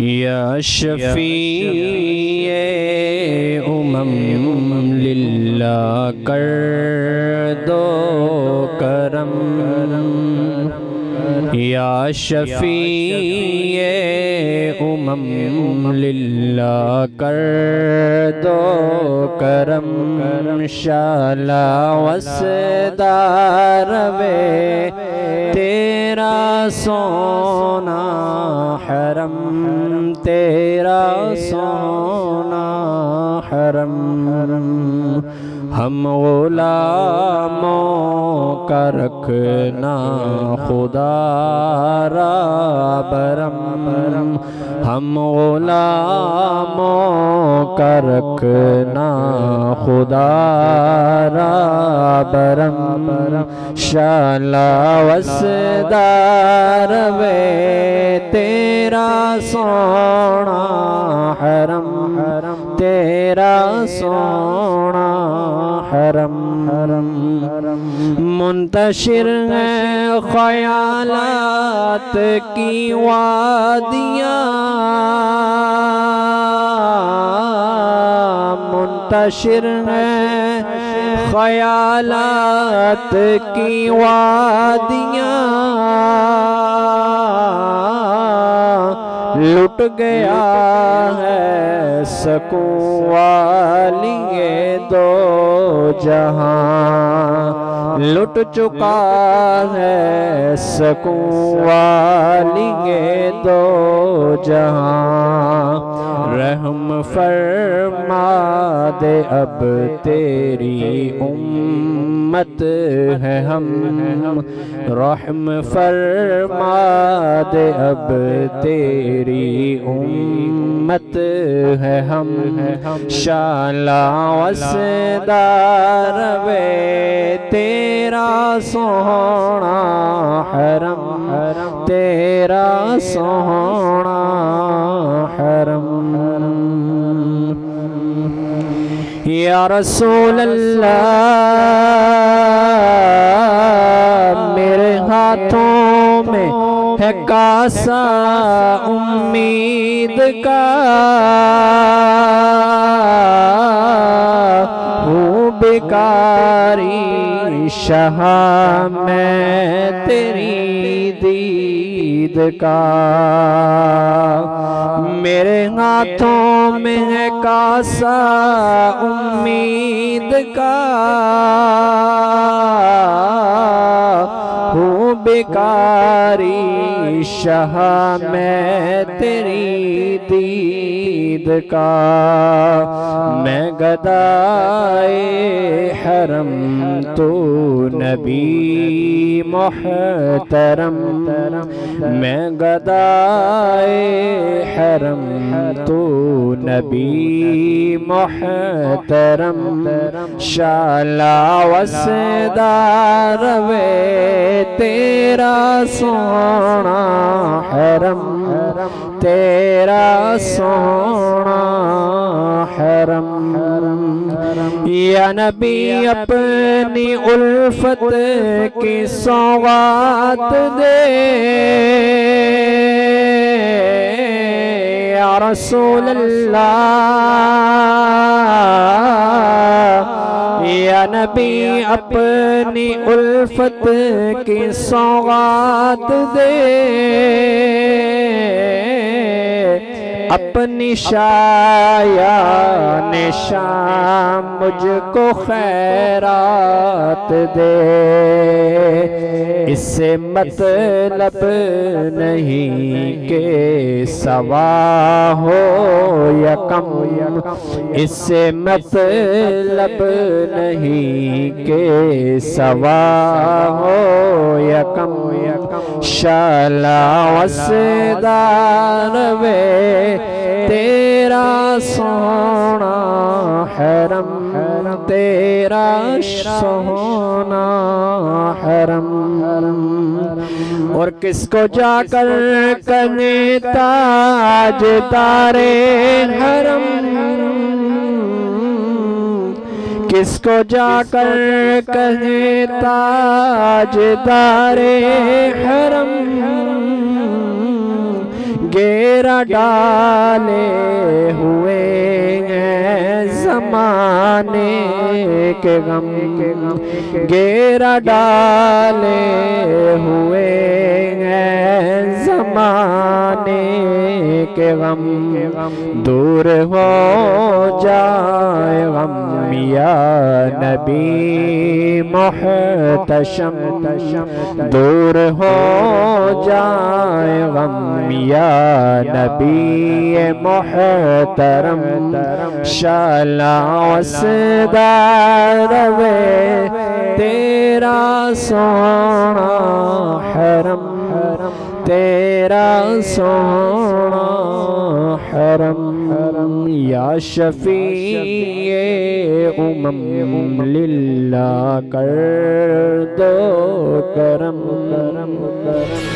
या शफी उमम लिल्ला कर दो करम। या शफी उमम लिल्ला कर दो करम शाला वसदार वे। तेरा सोना हरम, तेरा सोना हरम हम गुलामों का रखना खुदा रा बरम हम गुलामों का रखना खुदा बरम शाला वसदार वे तेरा सोना हरम तेरा सोना हरम। हरम मुंतशिर है ख्यालात की वादियाँ। मुंतशिर है ख्यालात की वादियाँ। लुट गया है सकून वालिए दो जहाँ। लुट चुका है सकून दो जहाँ। रहम फरमा दे अब तेरी उम्मत है हम। रहम फरमा दे अब तेरी उम्मत है हम शाला वसदार वे तेरा सोना हरम, तेरा सोना हरम। या रसूल अल्लाह मेरे हाथों है कासा उम्मीद का हूँ बेकारी शाह मैं तेरी दीद का। मेरे हाथों में है कासा उम्मीद का। हूँ बेकारी शाह मैं तेरी दीद का मैं गदाए हरम तो नबी मोहतरम। मैं गदाए हरम तो नबी मोहतरम। शाला वसदार वे तेरा सोना हरम। तेरा सोना हरम। या नबी अपनी उल्फत की सौगात दे। या रसूल अल्लाह या नबी अपनी उल्फत की सौगात दे। अपनी शाया निशान मुझको खैरात दे। इससे मतलब नहीं के सवा हो या कम। इससे मतलब नहीं के सवा हो या कम। शाला वे तेरा सोना हरम, तेरा सोना हरम। और किसको जाकर कने ताज तारे हरम? किसको जाकर कहे ताज तारे हरम? डाले हुए जमाने के गम के गम। गेरा डाले हुए हैं जमाने के गम। दूर हो जाए गम। या नबी मोहतशम, दूर हो जाए गम नबी मोहतरम शाला रवे तेरा सोना हरम हरम, तेरा सोना हरम हरम या शफी उमम लिल्ला कर दो करम करम करम